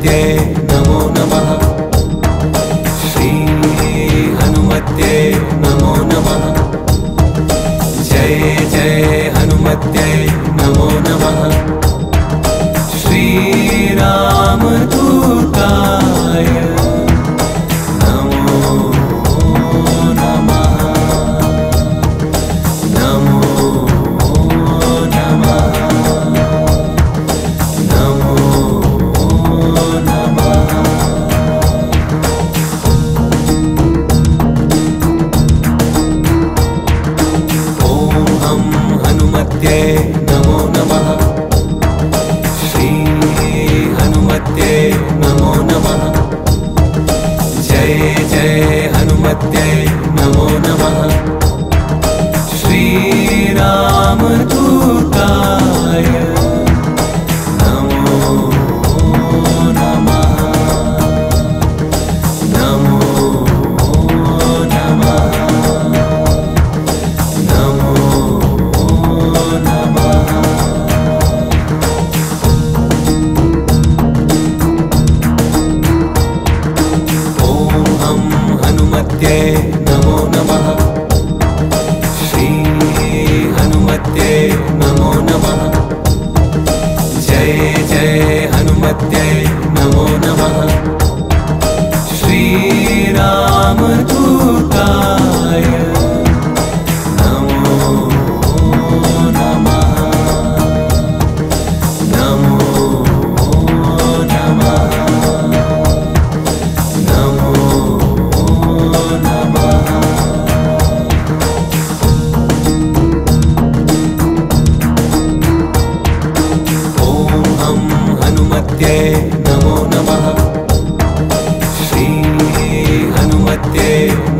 हनुमत्ये नमो श्री हनुमत्ये नमो नमः। जय जय हनुमत्ये नमो नमः। श्रीरामदूताय हनुमत्ये नमो नमः. श्री हनुमत्ये नमो नमः. जय जय हनुमत्ये नमो नमः हनुमत्ये नमो नमः। श्री हनुमत्ये नमो जय जय हनुमत्ये नमो नमः। श्रीरामदूताय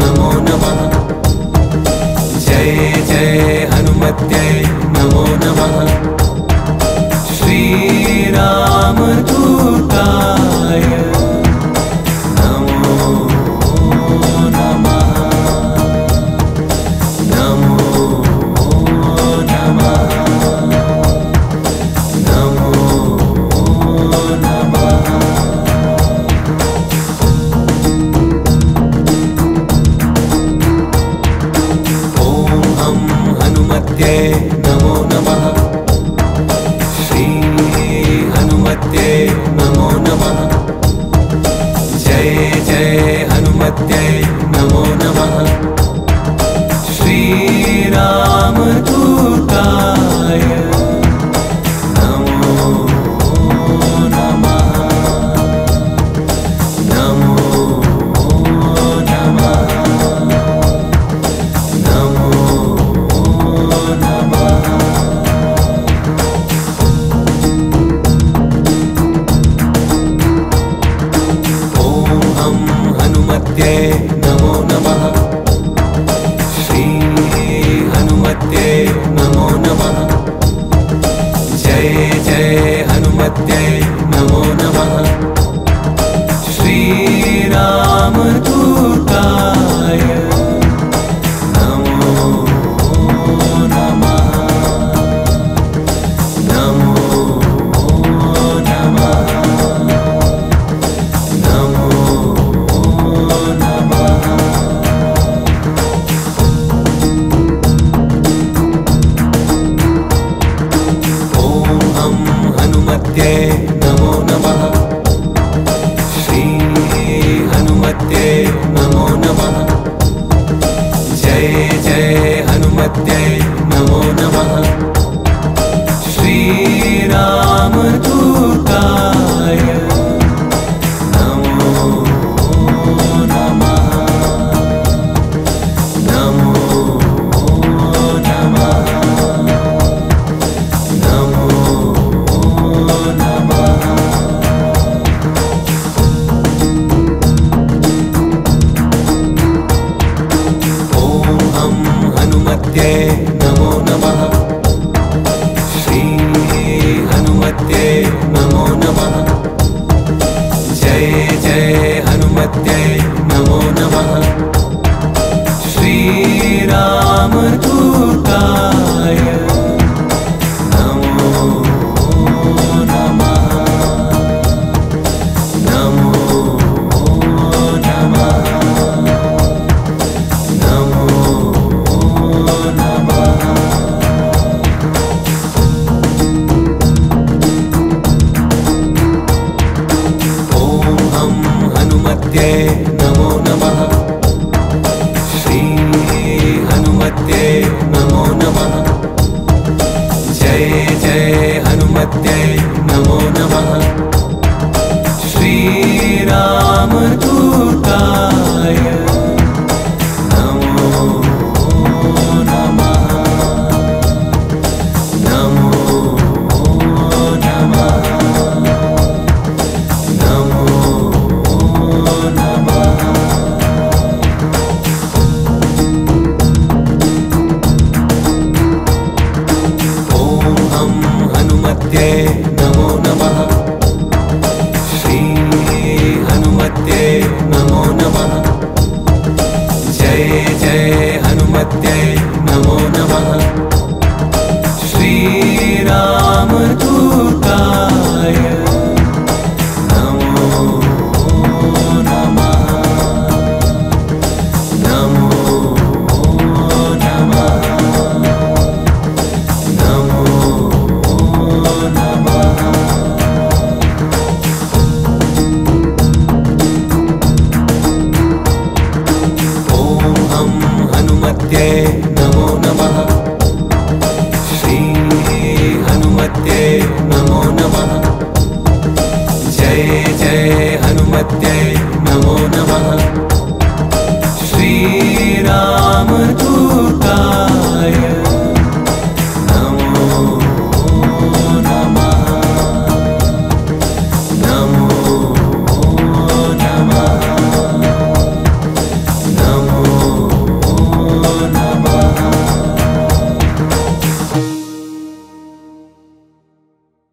नमो नमः नमो नमः। जय जय हनुमत नमो हनुमत्ये नमो नमः हनुमते नमो नमः। श्री हनुमते नमो नमः। जय जय हनुमते नमो नमः। Shriram Hey, namo, namo. जय हनुमत्यै नमो नमः।